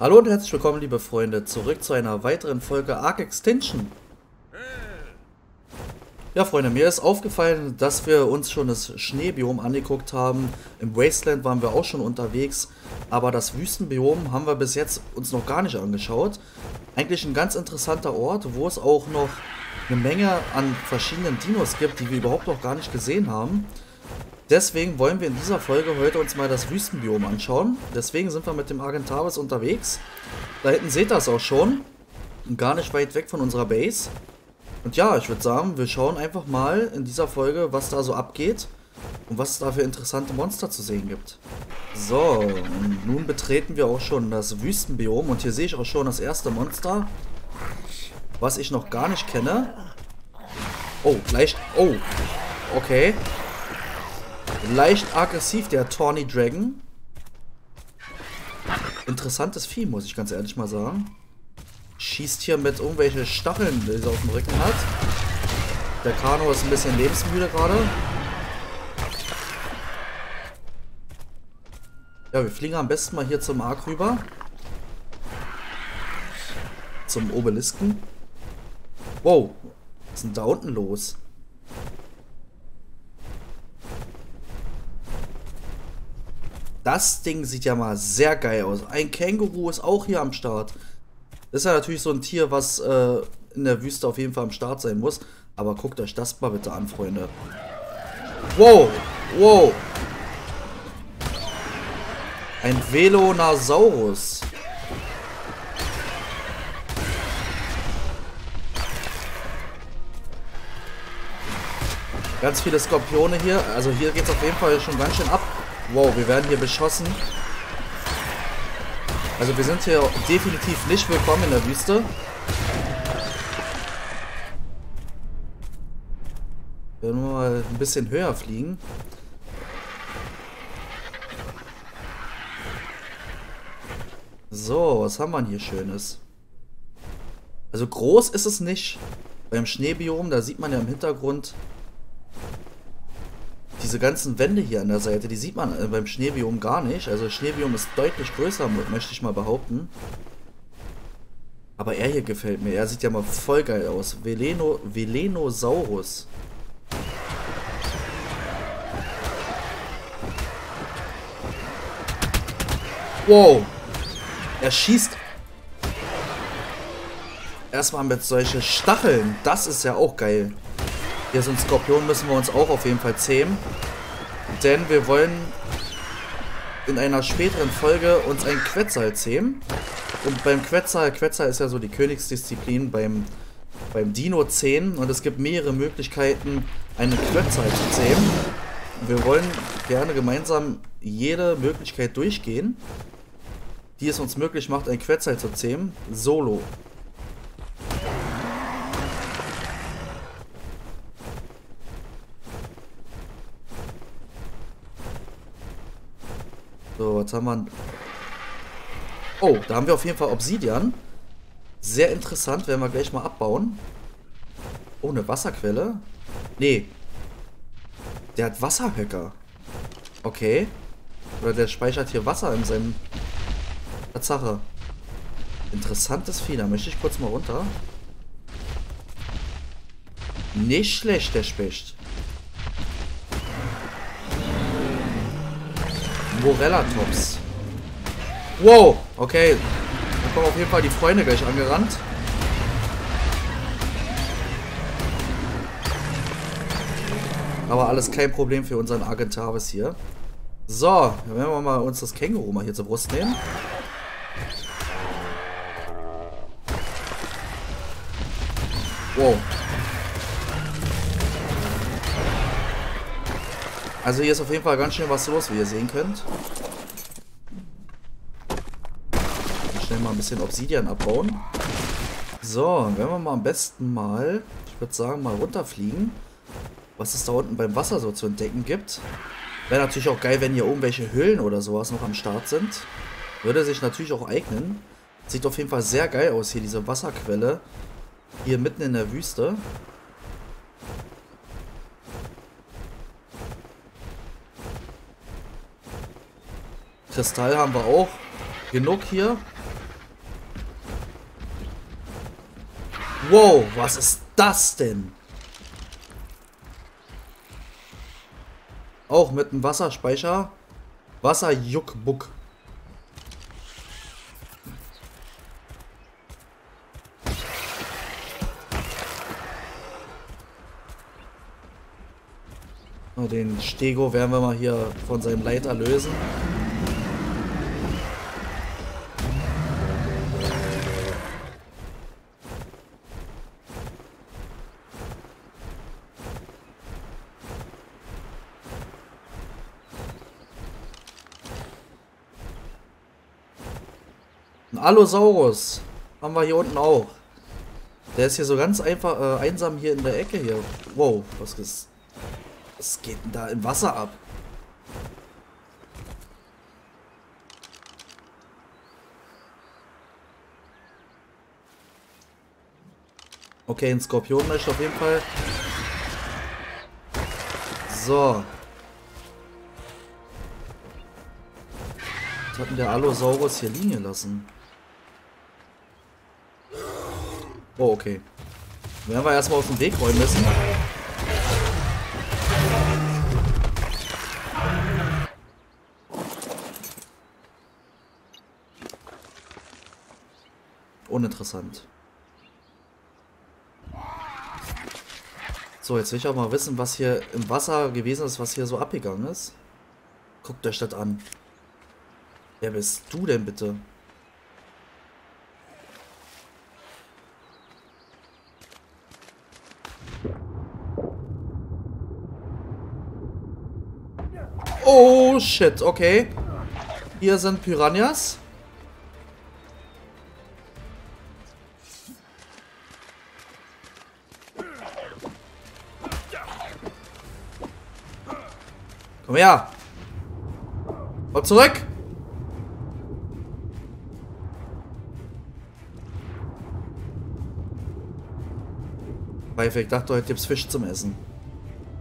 Hallo und herzlich willkommen, liebe Freunde, zurück zu einer weiteren Folge Ark Extension. Ja, Freunde, mir ist aufgefallen, dass wir uns schon das Schneebiom angeguckt haben. Im Wasteland waren wir auch schon unterwegs, aber das Wüstenbiom haben wir bis jetzt uns noch gar nicht angeschaut. Eigentlich ein ganz interessanter Ort, wo es auch noch eine Menge an verschiedenen Dinos gibt, die wir überhaupt noch gar nicht gesehen haben. Deswegen wollen wir in dieser Folge heute uns mal das Wüstenbiom anschauen. Deswegen sind wir mit dem Argentavis unterwegs. Da hinten seht ihr es auch schon. Gar nicht weit weg von unserer Base. Und ja, ich würde sagen, wir schauen einfach mal in dieser Folge, was da so abgeht. Und was es da für interessante Monster zu sehen gibt. So, und nun betreten wir auch schon das Wüstenbiom. Und hier sehe ich auch schon das erste Monster. Was ich noch gar nicht kenne. Oh, leicht... Oh, okay. Leicht aggressiv, der Tawny Dragon. Interessantes Vieh, muss ich ganz ehrlich mal sagen. Schießt hier mit irgendwelchen Stacheln, die er auf dem Rücken hat. Der Kano ist ein bisschen lebensmüde gerade. Ja, wir fliegen am besten mal hier zum Ark rüber. Zum Obelisken. Wow, was ist denn da unten los? Das Ding sieht ja mal sehr geil aus. Ein Känguru ist auch hier am Start. Das ist ja natürlich so ein Tier, was äh, in der Wüste auf jeden Fall am Start sein muss. Aber guckt euch das mal bitte an, Freunde. Wow, wow. Ein Velonasaurus. Ganz viele Skorpione hier. Also hier geht es auf jeden Fall schon ganz schön ab. Wow, wir werden hier beschossen. Also wir sind hier definitiv nicht willkommen in der Wüste. Wir werden mal ein bisschen höher fliegen. So, was haben wir hier Schönes? Also groß ist es nicht. Beim Schneebiom, da sieht man ja im Hintergrund diese ganzen Wände hier an der Seite, die sieht man äh, beim Schneebiom gar nicht. Also Schneebiom ist deutlich größer, möchte ich mal behaupten. Aber er hier gefällt mir. Er sieht ja mal voll geil aus. Veleno, Velenosaurus. Wow. Er schießt erstmal mit solchen Stacheln. Das ist ja auch geil. Hier so ein Skorpion müssen wir uns auch auf jeden Fall zähmen. Denn wir wollen in einer späteren Folge uns einen Quetzal zähmen. Und beim Quetzal, Quetzal ist ja so die Königsdisziplin beim, beim Dino zähmen. Und es gibt mehrere Möglichkeiten, einen Quetzal zu zähmen. Wir wollen gerne gemeinsam jede Möglichkeit durchgehen, die es uns möglich macht, einen Quetzal zu zähmen. Solo. So, was haben wir? Oh, da haben wir auf jeden Fall Obsidian. Sehr interessant, werden wir gleich mal abbauen. Oh, eine Wasserquelle? Nee. Der hat Wasserhöcker. Okay. Oder der speichert hier Wasser in seinem... Tatsache. Interessantes Vieh. Da möchte ich kurz mal runter. Nicht schlecht, der Specht. Morella-Tops. Wow, okay. Da kommen auf jeden Fall die Freunde gleich angerannt. Aber alles kein Problem für unseren Argentavis hier. So, dann werden wir mal uns das Känguru mal hier zur Brust nehmen. Wow. Also hier ist auf jeden Fall ganz schön was los, wie ihr sehen könnt. Schnell mal ein bisschen Obsidian abbauen. So, dann werden wir mal am besten mal, ich würde sagen, mal runterfliegen. Was es da unten beim Wasser so zu entdecken gibt. Wäre natürlich auch geil, wenn hier irgendwelche Höhlen oder sowas noch am Start sind. Würde sich natürlich auch eignen. Sieht auf jeden Fall sehr geil aus hier, diese Wasserquelle. Hier mitten in der Wüste. Kristall haben wir auch genug hier. Wow, was ist das denn? Auch mit einem Wasserspeicher. Wasserjuckbuck. Den Stego werden wir mal hier von seinem Leiter lösen. Ein Allosaurus haben wir hier unten auch. Der ist hier so ganz einfach äh, einsam hier in der Ecke hier. Wow, was ist was geht denn da im Wasser ab? Okay, ein Skorpion möchte auf jeden Fall. So. Was hat denn der Allosaurus hier liegen lassen? Oh, okay. Werden wir erstmal aus dem Weg räumen müssen. uninteressant. So, jetzt will ich auch mal wissen, was hier im Wasser gewesen ist, was hier so abgegangen ist. Guckt euch das an. Wer bist du denn bitte? Oh, shit, okay. Hier sind Piranhas. Komm her. Komm zurück. Pfeife, ich dachte, heute gibt's Fisch zum Essen.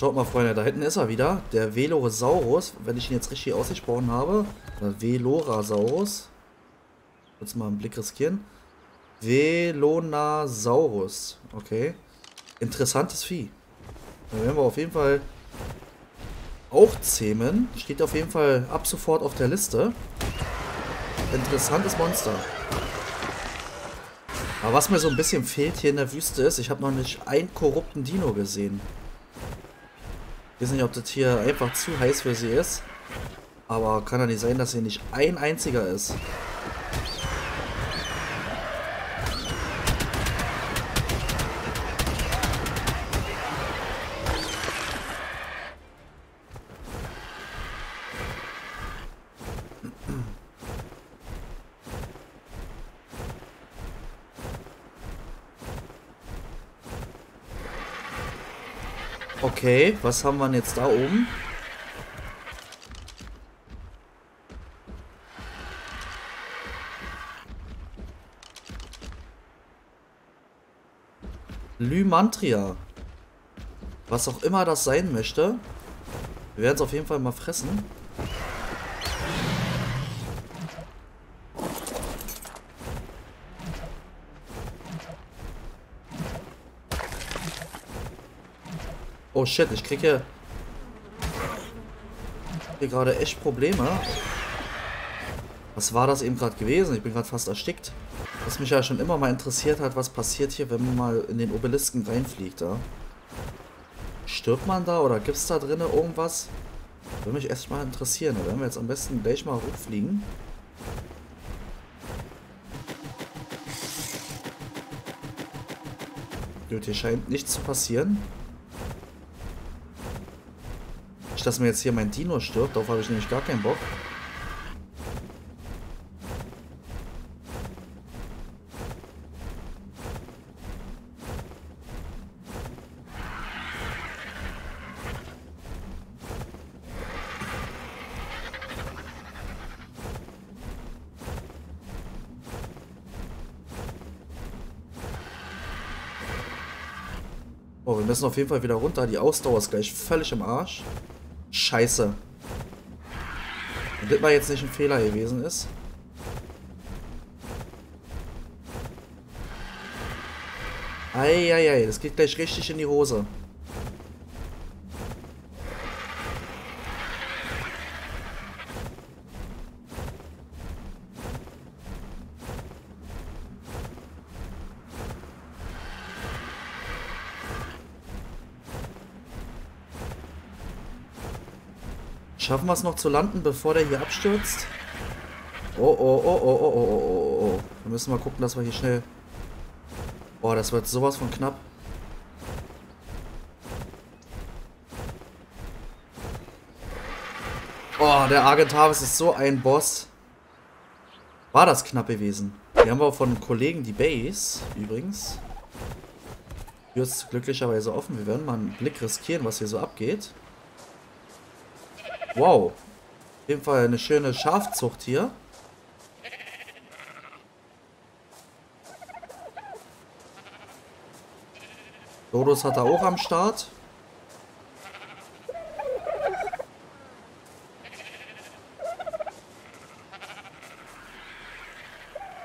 Schaut mal, Freunde, da hinten ist er wieder. Der Velosaurus, wenn ich ihn jetzt richtig ausgesprochen habe. Oder Velorasaurus. Kurz mal einen Blick riskieren. Velonasaurus. Okay. Interessantes Vieh. Da werden wir auf jeden Fall auch zähmen. Steht auf jeden Fall ab sofort auf der Liste. Interessantes Monster. Aber was mir so ein bisschen fehlt hier in der Wüste ist, ich habe noch nicht einen korrupten Dino gesehen. Ich weiß nicht, ob das hier einfach zu heiß für sie ist. Aber kann ja nicht sein, dass hier nicht ein einziger ist. Okay, was haben wir denn jetzt da oben? Lymantria. Was auch immer das sein möchte. Wir werden es auf jeden Fall mal fressen. Oh shit, ich kriege hier, hier gerade echt Probleme. Was war das eben gerade gewesen? Ich bin gerade fast erstickt. Was mich ja schon immer mal interessiert hat, was passiert hier, wenn man mal in den Obelisken reinfliegt, ja? Stirbt man da oder gibt es da drinnen irgendwas? Würde mich echt mal interessieren. Da werden wir jetzt am besten gleich mal hochfliegen. Gut, hier scheint nichts zu passieren. Nicht, dass mir jetzt hier mein Dino stirbt, darauf habe ich nämlich gar keinen Bock. Oh, wir müssen auf jeden Fall wieder runter. Die Ausdauer ist gleich völlig im Arsch. Scheiße. Wenn das mal jetzt nicht ein Fehler gewesen ist. Eieiei, das geht gleich richtig in die Hose. Schaffen wir es noch zu landen, bevor der hier abstürzt? Oh, oh, oh, oh, oh, oh, oh, oh. Wir müssen mal gucken, dass wir hier schnell... Boah, das wird sowas von knapp. Oh, der Argentavis ist so ein Boss. War das knapp gewesen. Hier haben wir von Kollegen die Base, übrigens. Hier ist glücklicherweise offen. Wir werden mal einen Blick riskieren, was hier so abgeht. Wow. Auf jeden Fall eine schöne Schafzucht hier. Lodos hat er auch am Start.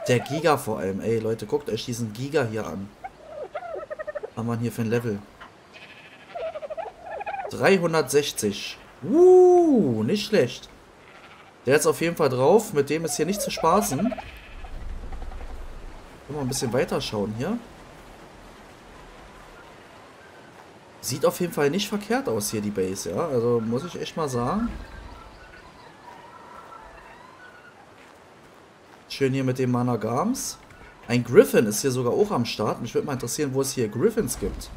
Der Giga vor allem. Ey, Leute, guckt euch diesen Giga hier an. Was haben wir hier für ein Level? 360. Uh, nicht schlecht. Der ist auf jeden Fall drauf. Mit dem ist hier nicht zu spaßen. Können wir ein bisschen weiter schauen hier. Sieht auf jeden Fall nicht verkehrt aus hier, die Base, ja. Also muss ich echt mal sagen. Schön hier mit dem Managams. Ein Griffin ist hier sogar auch am Start. Mich würde mal interessieren, wo es hier Griffins gibt.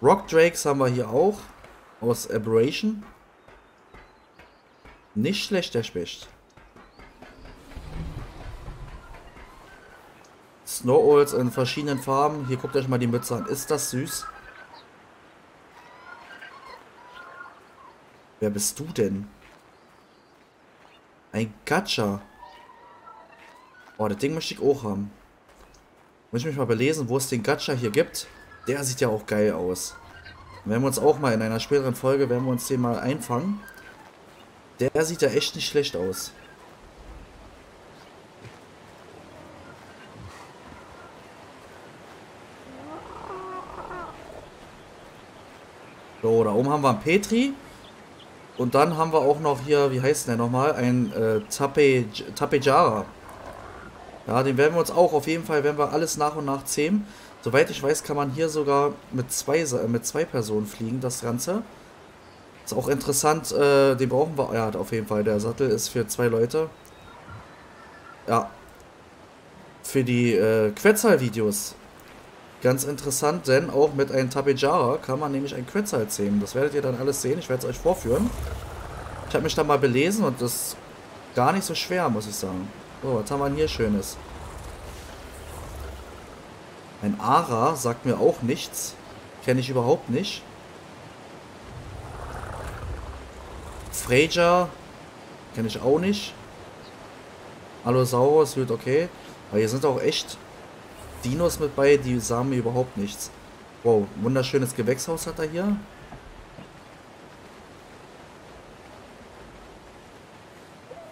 Rock Drakes haben wir hier auch aus Aberration. Nicht schlecht, der Specht. Snow Owls in verschiedenen Farben. Hier guckt euch mal die Mütze an. Ist das süß? Wer bist du denn? Ein Gacha. Oh, das Ding möchte ich auch haben. Muss ich mich mal belesen, wo es den Gacha hier gibt. Der sieht ja auch geil aus. Werden wir uns auch mal in einer späteren Folge, werden wir uns den mal einfangen. Der sieht ja echt nicht schlecht aus. So, da oben haben wir einen Petri. Und dann haben wir auch noch hier, wie heißt der nochmal? Ein äh, Tape, Tapejara. Ja, den werden wir uns auch auf jeden Fall, werden wir alles nach und nach zähmen. Soweit ich weiß, kann man hier sogar mit zwei, mit zwei Personen fliegen, das Ganze. Ist auch interessant, äh, den brauchen wir. Ja, auf jeden Fall. Der Sattel ist für zwei Leute. Ja. Für die äh, Quetzal-Videos. Ganz interessant, denn auch mit einem Tapejara kann man nämlich ein Quetzal zähmen. Das werdet ihr dann alles sehen. Ich werde es euch vorführen. Ich habe mich da mal belesen und das ist gar nicht so schwer, muss ich sagen. So, was haben wir hier Schönes? Ein Ara sagt mir auch nichts. Kenne ich überhaupt nicht. Frager kenne ich auch nicht. Allosaurus wird okay. Aber hier sind auch echt Dinos mit bei, die sagen mir überhaupt nichts. Wow, wunderschönes Gewächshaus hat er hier.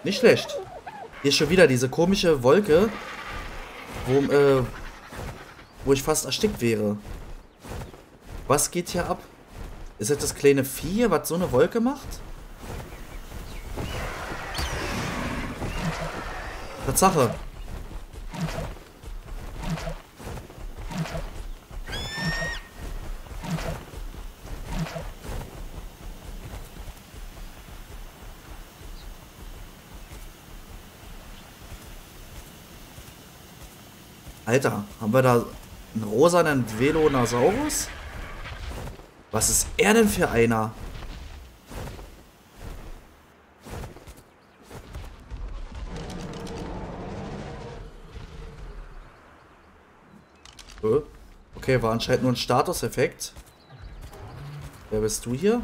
Nicht schlecht. Hier ist schon wieder diese komische Wolke, wo, äh, wo ich fast erstickt wäre. Was geht hier ab? Ist das das kleine Vieh, was so eine Wolke macht? Tatsache. Alter, haben wir da einen rosanen Velonasaurus? Was ist er denn für einer? Okay, war anscheinend nur ein Statuseffekt. Wer bist du hier?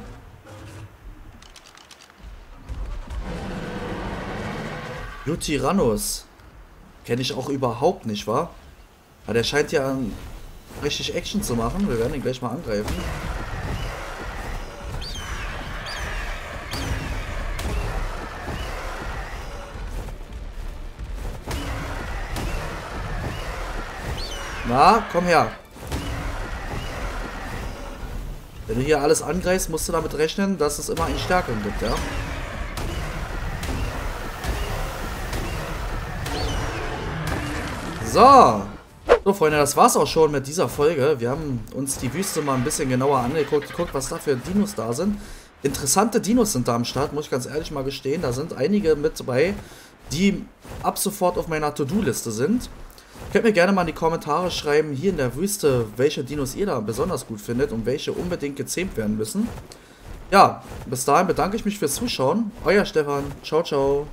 Jutyrannus. Kenne ich auch überhaupt nicht, wa? Aber der scheint ja richtig Action zu machen. Wir werden ihn gleich mal angreifen. Na, komm her. Wenn du hier alles angreifst, musst du damit rechnen, dass es immer einen Stärkeren gibt, ja? So. So, Freunde, das war's auch schon mit dieser Folge. Wir haben uns die Wüste mal ein bisschen genauer angeguckt, geguckt, was da für Dinos da sind. Interessante Dinos sind da am Start, muss ich ganz ehrlich mal gestehen. Da sind einige mit dabei, die ab sofort auf meiner To-Do-Liste sind. Könnt mir gerne mal in die Kommentare schreiben, hier in der Wüste, welche Dinos ihr da besonders gut findet und welche unbedingt gezähmt werden müssen. Ja, bis dahin bedanke ich mich fürs Zuschauen. Euer Stefan. Ciao, ciao.